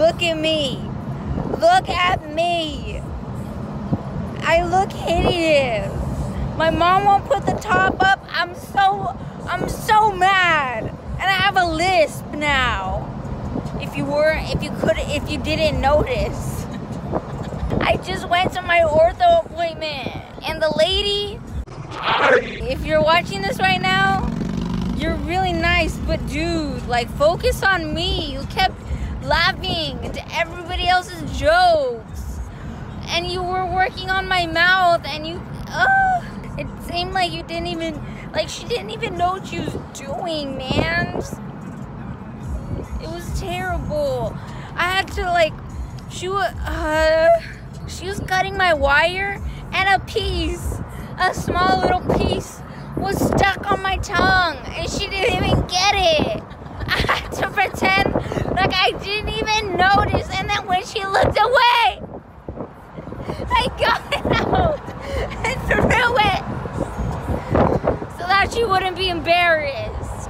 Look at me. Look at me. I look hideous. My mom won't put the top up. I'm so, I'm so mad. And I have a lisp now. If you were, if you could, if you didn't notice. I just went to my ortho appointment. And the lady, if you're watching this right now, you're really nice, but dude, like focus on me. You kept laughing to everybody else's jokes. And you were working on my mouth and you uh, it seemed like you didn't even like she didn't even know what she was doing, man. It was terrible. I had to like she was uh, she was cutting my wire and a piece, a small little piece was stuck on my tongue and she didn't even get it. To pretend like I didn't even notice and then when she looked away, I got it out and threw it so that she wouldn't be embarrassed.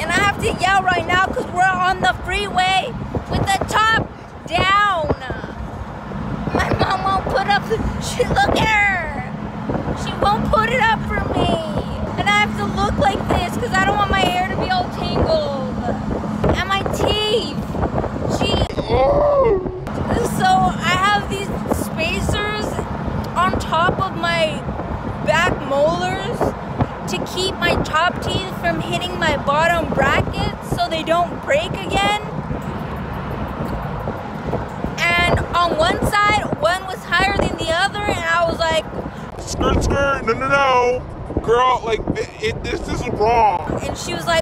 And I have to yell right now because we're on the freeway with the top down. My mom won't put up, she, look at her. She won't put it up for me. And I have to look like this because I don't want my hair to be all tangled. And my teeth. She. So I have these spacers on top of my back molars to keep my top teeth from hitting my bottom brackets so they don't break again. And on one side, one was higher than the other, and I was like, skirt, skirt, no, no, no. Girl, like, it, this is wrong. And she was like,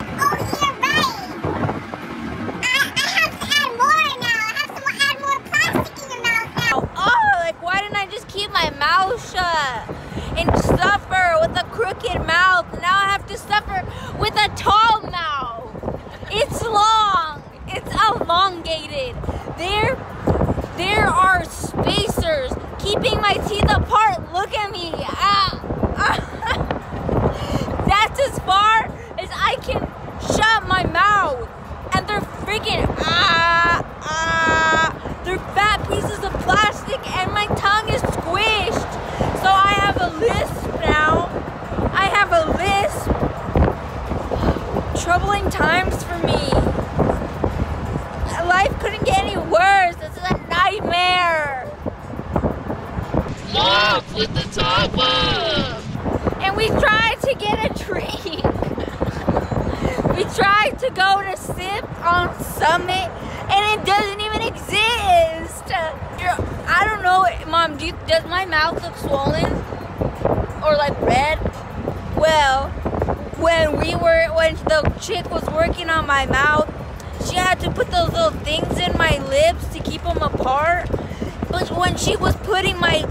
crooked mouth? Now I have to suffer with a tall mouth. It's long. It's elongated. There, there are spacers keeping my teeth apart. Look at me. Ah, ah. That's as far as I can shut my mouth. And they're freaking ah. They're fat pieces of plastic, and my tongue is squished. So I have a lisp now. I have a lisp. Troubling times for me. Life couldn't get any worse. This is a nightmare. The top up. And we tried to get a drink. we tried to go to sip on Summit, and it doesn't even exist. I don't know, Mom. Do you, does my mouth look swollen or like red? Well, when we were when the chick was working on my mouth, she had to put those little things in my lips to keep them apart. But when she was putting my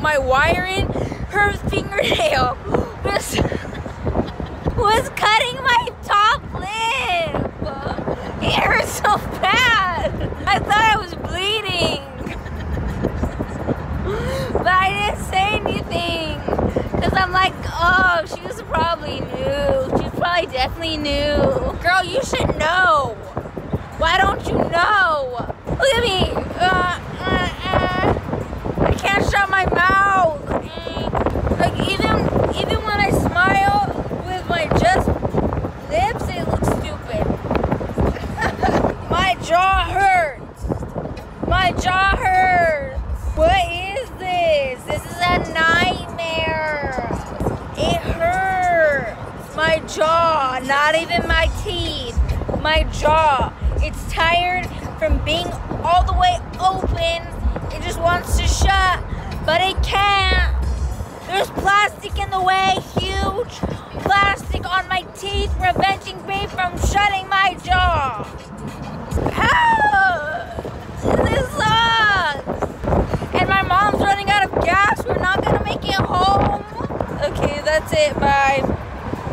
my wire in, her fingernail was was cutting my top lip. It hurt so bad. I thought I was bleeding. But I didn't say anything. Because I'm like, oh, she was probably new. She probably definitely knew. Girl, you should know. Why don't you know? Look at me. Uh, uh, uh. I can't shut my mouth. Like even even when I smile with my just lips, it looks stupid. my jaw hurts. My jaw hurts. What is this? This is a nightmare. It hurts. My jaw, not even my teeth. My jaw. It's tired from being all the way open. It just wants to shut, but it can't. There's plastic in the way, huge plastic on my teeth, preventing me from shutting my jaw.